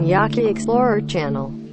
Yaki Explorer channel.